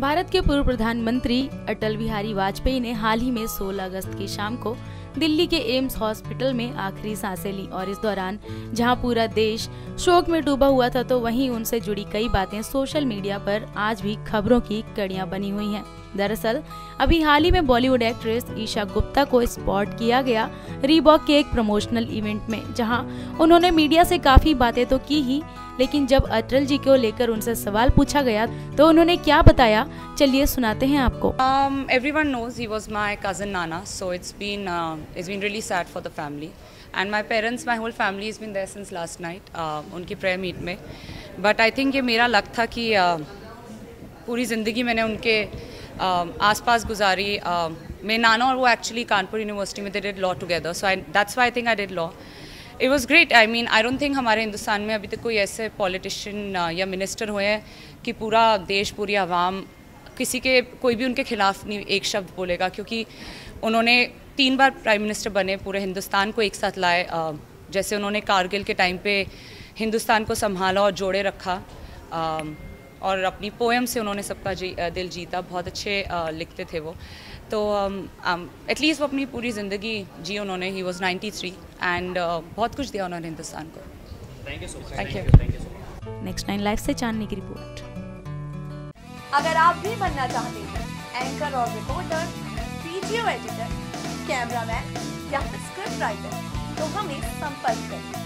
भारत के पूर्व प्रधानमंत्री अटल बिहारी वाजपेयी ने हाल ही में 16 अगस्त की शाम को दिल्ली के एम्स हॉस्पिटल में आखिरी साँसें ली और इस दौरान जहाँ पूरा देश शोक में डूबा हुआ था तो वहीं उनसे जुड़ी कई बातें सोशल मीडिया पर आज भी खबरों की कड़ियाँ बनी हुई हैं। दरअसल, अभी हाल ही में बॉलीवुड एक्ट्रेस ईशा गुप्ता को स्पॉट किया गया रीबॉक के एक प्रमोशनल इवेंट में, जहाँ उन्होंने मीडिया से काफ़ी बातें तो की ही लेकिन जब अटल जी को लेकर उनसे सवाल पूछा गया तो उन्होंने क्या बताया? चलिए सुनाते हैं आपको। Every one knows he was my cousin Nana so it's been is been really sad for the family and my parents my whole family is been thence last night उनकी प्रेयर मीट में. But I think ये मेरा luck था कि uh, पूरी ज़िंदगी मैंने उनके uh, आसपास गुजारी. Uh, मेरे नाना और वो एक्चुअली कानपुर यूनिवर्सिटी में they did law together so I that's why I think I did law it was great I mean I don't think हमारे हिंदुस्तान में अभी तक कोई ऐसे पॉलिटिशियन या मिनिस्टर हुए हैं कि पूरा देश पूरी आवाम किसी के कोई भी उनके खिलाफ नहीं एक शब्द बोलेगा क्योंकि उन्होंने तीन बार प्राइम मिनिस्टर बने पूरे हिंदुस्तान को एक साथ लाए अ, जैसे उन्होंने कारगिल के टाइम पे हिंदुस्तान को संभाला और जोड़े रखा अ, और अपनी पोएम से उन्होंने सबका जी दिल जीता। बहुत अच्छे लिखते थे वो। तो एटलीस्ट वो अपनी पूरी ज़िंदगी जी उन्होंने। ही वॉज़ 93 एंड बहुत कुछ दिया उन्होंने हिंदुस्तान को। Thank you so much thank you thank you so much next nine live से चांदनी की रिपोर्ट अगर आप भी बनना चाहते हैं एंकर और रिपोर्टर वीडियो एडिटर कैमरामैन या स्क्रिप्ट राइटर तो हमें संपर्क करें।